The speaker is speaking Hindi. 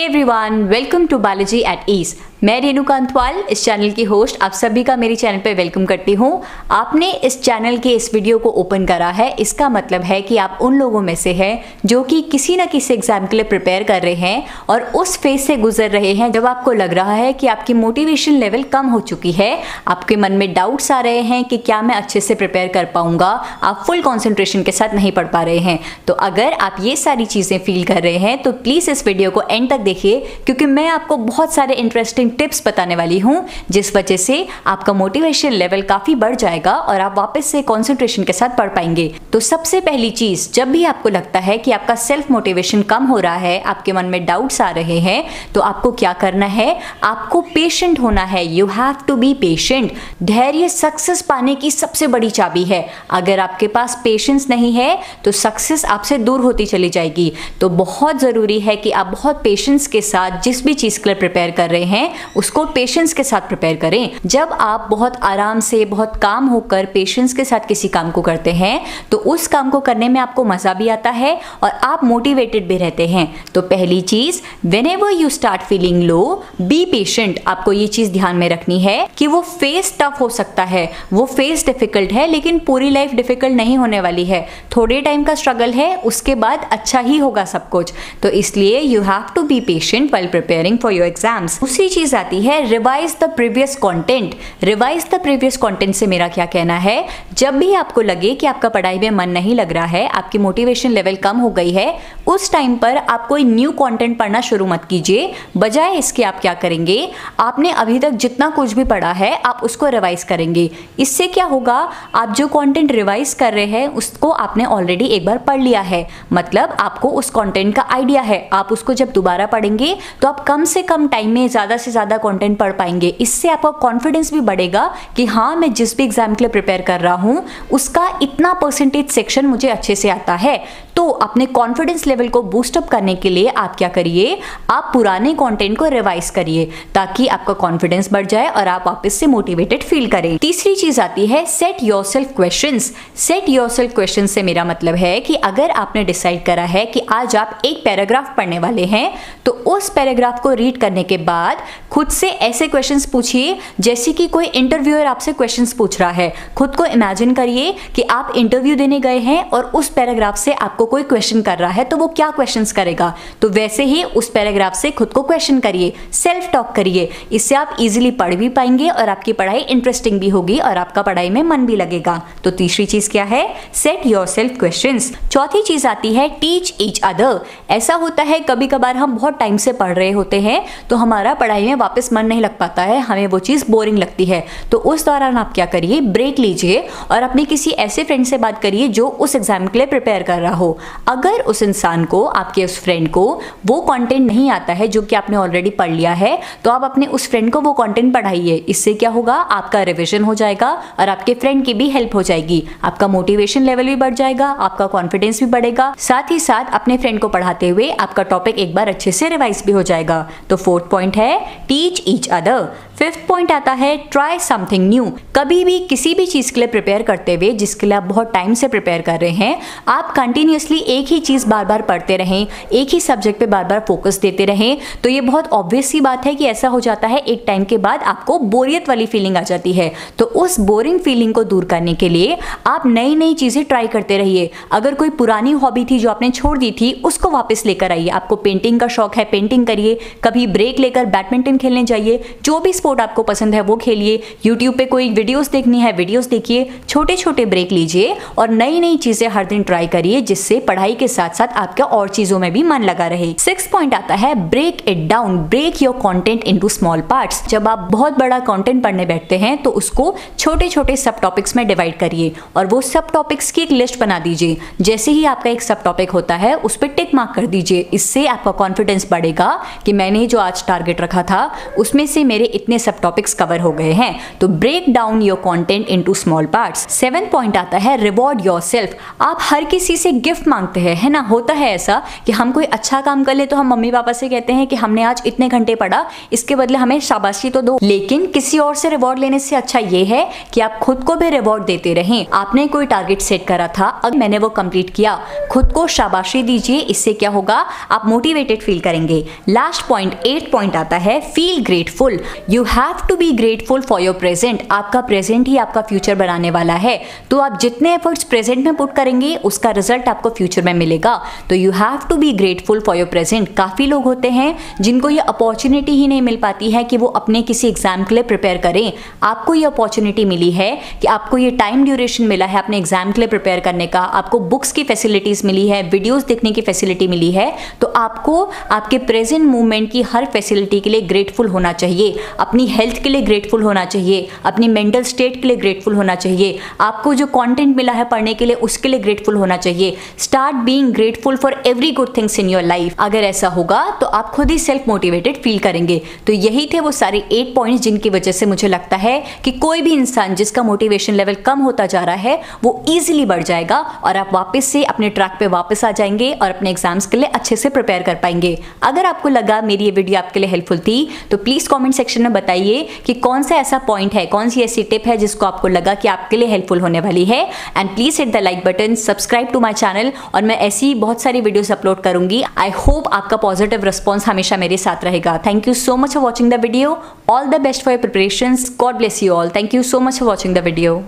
Everyone welcome to Balaji at ease मैं रेणु कांतवाल, इस चैनल की होस्ट आप सभी का मेरे चैनल पर वेलकम करती हूँ। आपने इस चैनल के इस वीडियो को ओपन करा है, इसका मतलब है कि आप उन लोगों में से हैं जो कि किसी न किसी एग्ज़ाम के लिए प्रिपेयर कर रहे हैं और उस फ़ेज़ से गुजर रहे हैं जब आपको लग रहा है कि आपकी मोटिवेशन लेवल कम हो चुकी है। आपके मन में डाउट्स आ रहे हैं कि क्या मैं अच्छे से प्रिपेयर कर पाऊँगा। आप फुल कॉन्सेंट्रेशन के साथ नहीं पढ़ पा रहे हैं। तो अगर आप ये सारी चीज़ें फील कर रहे हैं तो प्लीज़ इस वीडियो को एंड तक देखिए, क्योंकि मैं आपको बहुत सारे इंटरेस्टिंग टिप्स बताने वाली हूँ, जिस वजह से आपका मोटिवेशन लेवल काफ़ी बढ़ जाएगा और आप वापस से कॉन्सेंट्रेशन के साथ पढ़ पाएँगे। तो सबसे पहली चीज़, जब भी आपको लगता है कि आपका सेल्फ मोटिवेशन कम हो रहा है, आपके मन में डाउट्स आ रहे हैं तो आपको क्या करना है? आपको पेशेंट होना है। You have to be patient धैर्य सक्सेस पाने की सबसे बड़ी चाबी है। अगर आपके पास पेशेंस नहीं है तो सक्सेस आपसे दूर होती चली जाएगी। तो बहुत ज़रूरी है कि आप बहुत पेशेंस के साथ जिस भी चीज़ के लिए प्रिपेयर कर रहे हैं, उसको पेशेंस के साथ प्रिपेयर करें। जब आप बहुत आराम से, बहुत काम होकर पेशेंस के साथ किसी काम को करते हैं तो उस काम को करने में आपको मज़ा भी आता है और आप मोटिवेटेड भी रहते हैं। तो पहली चीज़ whenever you start feeling low be patient आपको ये चीज़ ध्यान में रखनी है कि वो फेस टफ हो सकता है। वो फेस डिफ़िकल्ट है, लेकिन पूरी लाइफ डिफ़िकल्ट नहीं होने वाली है। थोड़े टाइम का स्ट्रगल है, उसके बाद अच्छा ही होगा सब कुछ। तो इसलिए you have to be patient while preparing for your exams दूसरी चीज़ आती है revise the previous content revise the previous content से मेरा क्या कहना है? जब भी आपको लगे कि आपका पढ़ाई में मन नहीं लग रहा है, आपकी मोटिवेशन लेवल कम हो गई है, उस टाइम पर आप कोई न्यू कंटेंट पढ़ना शुरू मत कीजिए। बजाय इसके आप क्या करेंगे? आपने अभी तक जितना कुछ भी पढ़ा है, आप उसको रिवाइज करेंगे। इससे क्या होगा? आप जो कंटेंट रिवाइज कर रहे हैं, उसको आपने ऑलरेडी एक बार पढ़ लिया है। मतलब आपको उस कंटेंट का आइडिया है। आप उसको जब दोबारा पढ़ेंगे तो आप कम से कम टाइम में ज़्यादा से ज़्यादा कंटेंट पढ़ पाएँगे। इससे आपका कॉन्फिडेंस भी बढ़ेगा कि हाँ मैं जिस भी एग्ज़ाम के लिए प्रिपेयर कर रहा हूँ, उसका इतना परसेंटेज सेक्शन मुझे अच्छे से आता है। तो अपने कॉन्फिडेंस लेवल को बूस्टअप करने के लिए आप क्या करिए, आप पुराने कंटेंट को रिवाइज करिए, ताकि आपका कॉन्फिडेंस बढ़ जाए और आप वापस से मोटिवेटेड फील करें। तीसरी चीज़ आती है set yourself question set yourself question से मेरा मतलब है कि अगर आपने डिसाइड करा है कि आज आप एक पैराग्राफ पढ़ने वाले हैं तो उस पैराग्राफ को रीड करने के बाद खुद से ऐसे क्वेश्चंस पूछिए, जैसे कि कोई इंटरव्यूअर आपसे क्वेश्चंस पूछ रहा है। खुद को इमेजिन करिए कि आप इंटरव्यू देने गए हैं और उस पैराग्राफ से आपको कोई क्वेश्चन कर रहा है तो वो क्या क्वेश्चन करेगा? तो वैसे ही उस पैराग्राफ से खुद को क्वेश्चन करिए सेल्फ टॉक करिए। इससे आप इजिली पढ़ भी पाएँगे और आपकी पढ़ाई इंटरेस्टिंग भी होगी और आपका पढ़ाई में मन भी लगेगा। तो तीसरी चीज़ क्या है? सेट योर सेल्फ क्वेश्चन चौथी चीज़ आती है टीच ईच अदर ऐसा होता है कभी कभार हम बहुत टाइम से पढ़ रहे होते हैं तो हमारा पढ़ाई में वापस मन नहीं लग पाता है, हमें वो चीज़ बोरिंग लगती है। तो उस दौरान आप क्या करिए ब्रेक लीजिए और अपने किसी ऐसे फ्रेंड से बात करिए जो उस एग्ज़ाम के लिए प्रिपेयर कर रहा हो। अगर उस इंसान को, आपके उस फ्रेंड को वो कंटेंट नहीं आता है जो कि आपने ऑलरेडी पढ़ लिया है तो आप अपने उस फ्रेंड को वो कॉन्टेंट पढ़ाइए। इससे क्या होगा, आपका रिविजन हो जाएगा और आपके फ्रेंड की भी हेल्प हो जाएगी। आपका मोटिवेशन लेवल भी बढ़ जाएगा, आपका कॉन्फिडेंस भी बढ़ेगा। साथ ही साथ अपने फ्रेंड को पढ़ाते हुए आपका टॉपिक एक बार अच्छे से रिवाइज भी हो जाएगा। तो फोर्थ पॉइंट है teach each other fifth point आता है ट्राई समथिंग न्यू कभी भी किसी भी चीज़ के लिए प्रिपेयर करते हुए, जिसके लिए आप बहुत टाइम से प्रिपेयर कर रहे हैं, आप कंटिन्यूसली एक ही चीज़ बार बार पढ़ते रहें, एक ही सब्जेक्ट पे बार बार फोकस देते रहें। तो ये बहुत ऑब्वियस सी बात है कि ऐसा हो जाता है, एक टाइम के बाद आपको बोरियत वाली फीलिंग आ जाती है। तो उस बोरिंग फीलिंग को दूर करने के लिए आप नई नई चीज़ें ट्राई करते रहिए। अगर कोई पुरानी हॉबी थी जो आपने छोड़ दी थी, उसको वापस लेकर आइए। आपको पेंटिंग का शौक है पेंटिंग करिए, कभी ब्रेक लेकर बैडमिंटन खेलने जाइए, जो भी स्पोर्ट आपको पसंद है वो खेलिए। यूट्यूब पे कोई वीडियोस देखनी है वीडियोस देखिए छोटे छोटे ब्रेक लीजिए और नई नई चीज़ें हर दिन ट्राई करिए, जिससे पढ़ाई के साथ साथ आपका और चीज़ों में भी मन लगा रहे। सिक्स पॉइंट आता है break it down break your content into small part जब आप बहुत बड़ा कॉन्टेंट पढ़ने बैठते हैं तो उसको छोटे छोटे सब टॉपिक्स में डिवाइड करिए और वो सब टॉपिक्स की एक लिस्ट बना दीजिए। जैसे ही आपका एक सब टॉपिक होता है, उस पर टिक मार्क कर दीजिए। इससे आपका कॉन्फिडेंस बढ़ेगा कि मैंने जो आज टारगेट रखा था, उसमें से मेरे इतने सब टॉपिक्स कवर हो गए हैं। तो break down your content in small part seven point आता है रिवॉर्ड योर सेल्फ आप हर किसी से गिफ्ट मांगते हैं, है ना? होता है ऐसा कि हम कोई अच्छा काम कर ले तो हम मम्मी पापा से कहते हैं कि हमने आज इतने घंटे पढ़ा, इसके बदले हमें शाबाशी तो दो। लेकिन किसी और से रिवॉर्ड लेने से अच्छा ये है कि आप खुद को भी रिवॉर्ड देते रहें। आपने कोई टारगेट सेट करा था, अब मैंने वो कंप्लीट किया। खुद को शाबाशी दीजिए, इससे क्या होगा? आप मोटिवेटेड फील करेंगे। लास्ट पॉइंट एट पॉइंट आता है feel grateful you have to be grateful for your present आपका प्रेजेंट ही आपका फ्यूचर बनाने वाला है। तो आप जितने एफर्ट्स प्रेजेंट में पुट करेंगे, उसका रिज़ल्ट आपको फ्यूचर में मिलेगा। तो you have to be grateful for your present काफ़ी लोग होते हैं जिनको ये अपॉर्चुनिटी ही नहीं मिल पाती है कि वो अपने किसी एग्ज़ाम के लिए प्रिपेयर करें। आपको ये अपॉर्चुनिटी मिली है कि आपको ये टाइम ड्यूरेशन मिला है अपने एग्ज़ाम के लिए प्रिपेयर करने का। आपको बुक्स की फैसिलिटीज़ मिली है वीडियोज़ देखने की फैसिलिटी मिली है। तो आपको आपके प्रेजेंट मूवमेंट की हर फैसिलिटी के लिए ग्रेटफुल होना चाहिए। अपनी हेल्थ के लिए ग्रेटफुल होना चाहिए। अपनी मेंटल स्टेट के लिए ग्रेटफुल होना चाहिए। आपको जो कंटेंट मिला है पढ़ने के लिए, उसके लिए ग्रेटफुल होना चाहिए। Start being grateful for every good things in your life अगर ऐसा होगा तो आप खुद ही सेल्फ मोटिवेटेड फील करेंगे। तो यही थे वो सारे एट पॉइंट्स जिनकी वजह से मुझे लगता है कि कोई भी इंसान जिसका मोटिवेशन लेवल कम होता जा रहा है, वो ईजिली बढ़ जाएगा और आप वापस से अपने ट्रैक पे वापस आ जाएँगे और अपने एग्ज़ाम्स के लिए अच्छे से प्रिपेयर कर पाएँगे। अगर आपको लगा मेरी ये वीडियो आपके लिए हेल्पफुल थी तो प्लीज़ कमेंट सेक्शन में बताइए कि कौन सा ऐसा पॉइंट है, कौन सी ऐसी टिप है जिसको आपको लगा कि आपके लिए हेल्पफुल होने वाली है। And please hit the like button subscribe to my channel और मैं ऐसी बहुत सारी वीडियोस अपलोड करूँगी। आई होप आपका पॉजिटिव रिस्पॉन्स हमेशा मेरे साथ रहेगा। Thank you so much for watching the video all the best for your preparation God bless you all thank you so much for watching the video